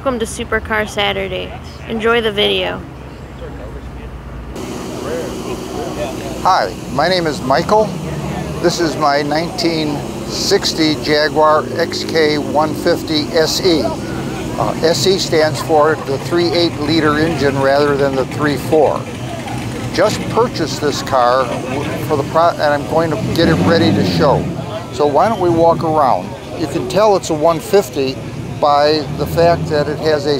Welcome to Supercar Saturday. Enjoy the video. Hi, my name is Michael. This is my 1960 Jaguar XK150 SE. Uh, SE stands for the 3.8 liter engine rather than the 3.4. Just purchased this car for the pro and I'm going to get it ready to show. So why don't we walk around? You can tell it's a 150 by the fact that it has a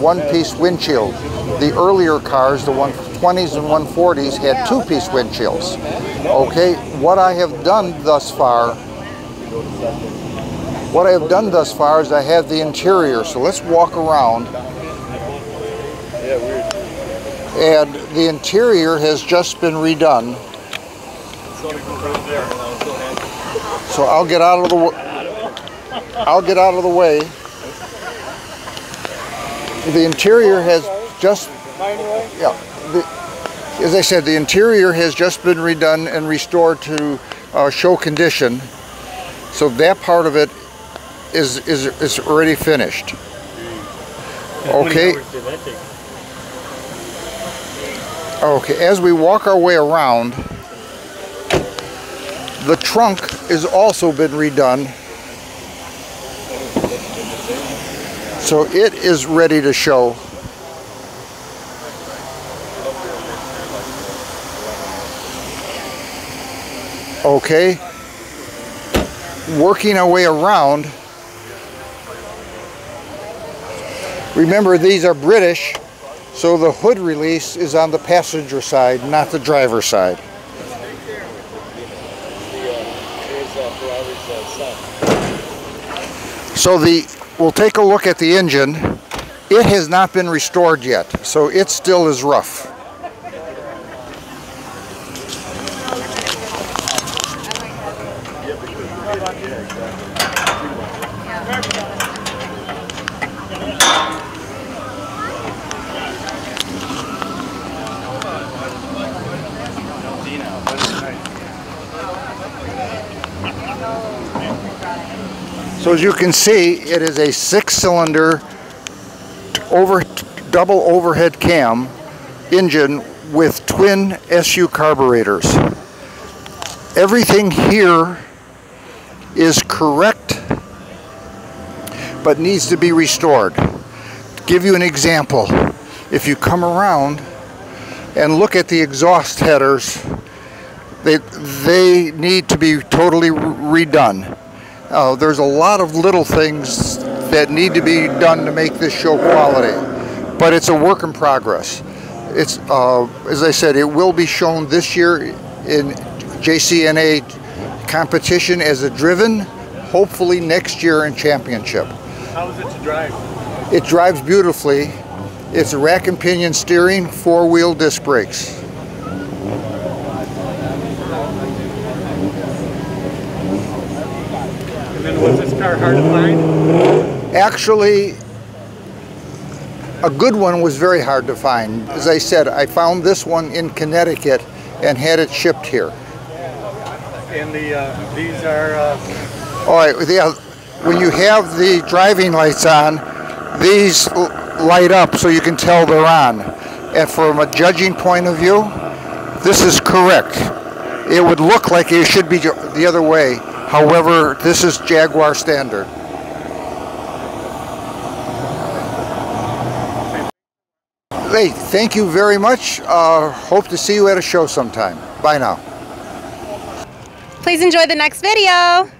one-piece windshield. The earlier cars, the 120s and 140s, had two-piece windshields. Okay, what I have done thus far, what I have done thus far is I have the interior. So let's walk around. And the interior has just been redone. So I'll get out of the I'll get out of the way. The interior has just yeah. The, as I said, the interior has just been redone and restored to uh, show condition. So that part of it is is is already finished. Okay. Okay, as we walk our way around, the trunk has also been redone. So it is ready to show. Okay. Working our way around. Remember these are British, so the hood release is on the passenger side, not the driver's side. So the we'll take a look at the engine. It has not been restored yet, so it still is rough. So as you can see, it is a six-cylinder over double overhead cam engine with twin SU carburetors. Everything here is correct but needs to be restored. To give you an example, if you come around and look at the exhaust headers, they, they need to be totally redone. Uh, there's a lot of little things that need to be done to make this show quality, but it's a work in progress. It's, uh, as I said, it will be shown this year in JCNA competition as a driven, hopefully next year in championship. How is it to drive? It drives beautifully. It's rack and pinion steering, four-wheel disc brakes. And then was this car hard to find? Actually, a good one was very hard to find. As I said, I found this one in Connecticut and had it shipped here. And the uh, these are. Uh... All right, yeah, when you have the driving lights on, these light up so you can tell they're on. And from a judging point of view, this is correct. It would look like it should be the other way. However, this is Jaguar standard. Hey, thank you very much. Uh, hope to see you at a show sometime. Bye now. Please enjoy the next video.